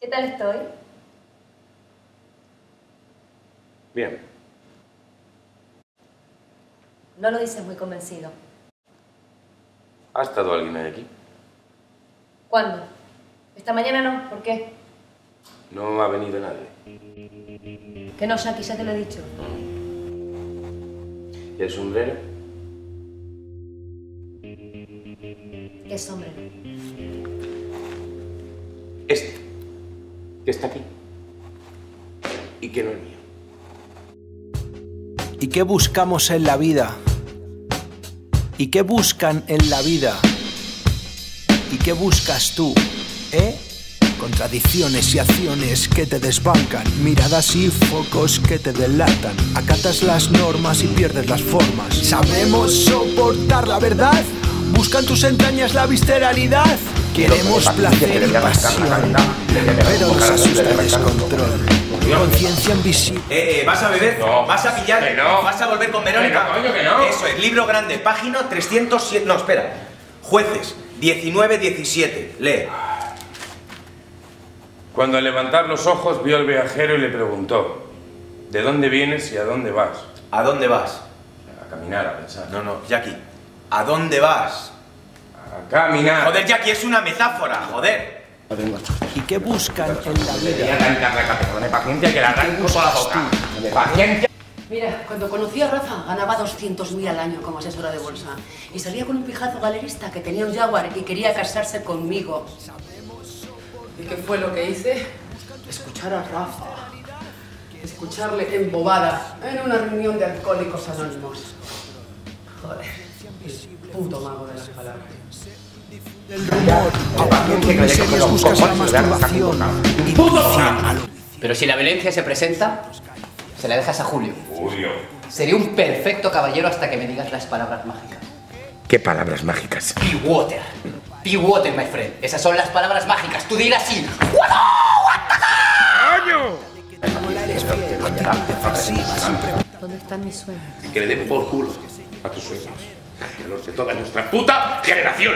¿Qué tal estoy? Bien. No lo dices muy convencido. ¿Ha estado alguien ahí aquí? ¿Cuándo? Esta mañana no. ¿Por qué? No ha venido nadie. Que no, Jackie, ya te lo he dicho. ¿Y el sombrero? ¿Qué sombrero? Este. Que está aquí. Y que no es mío. ¿Y qué buscamos en la vida? ¿Y qué buscan en la vida? ¿Y qué buscas tú? ¿Eh? Contradicciones y acciones que te desbancan, miradas y focos que te delatan. Acatas las normas y pierdes las formas. ¿Sabemos soportar la verdad? ¿Buscan tus entrañas la visceralidad? Queremos placer y pasión, pero nos asusta el descontrol. Conciencia invisible. Eh, eh, ¿vas a beber? No. ¿Vas a pillar? Que no. ¿Vas a volver con Verónica? Que no, coño, que no. Eso es, libro grande, página 307. No, espera. Jueces, 19-17. Lee. Cuando al levantar los ojos vio al viajero y le preguntó, ¿de dónde vienes y a dónde vas? ¿A dónde vas? A caminar, a pensar. No, no, Jackie. ¿A dónde vas? A caminar. Joder, Jackie, es una metáfora, joder. ¿Y qué buscan en la Voy a vida? arrancar la cabeza, de paciencia que la arranco por la boca. De paciencia. Mira, cuando conocí a Rafa ganaba 200.000 al año como asesora de bolsa y salía con un pijazo galerista que tenía un jaguar y quería casarse conmigo. ¿Y qué fue lo que hice? Escuchar a Rafa. Escucharle embobada en una reunión de alcohólicos anónimos. Joder, el puto mago de las palabras. El rumor, buscas la masturbación. Lo Pero si la violencia se presenta, se la dejas a Julio. Julio. Seré un perfecto caballero hasta que me digas las palabras mágicas. ¿Qué palabras mágicas? Be water. Be water, my friend. Esas son las palabras mágicas. Tú dirás así. siempre ¿Dónde están mis sueños? Que le den por culo a tus sueños. A los de toda nuestra puta generación.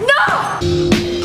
¡No!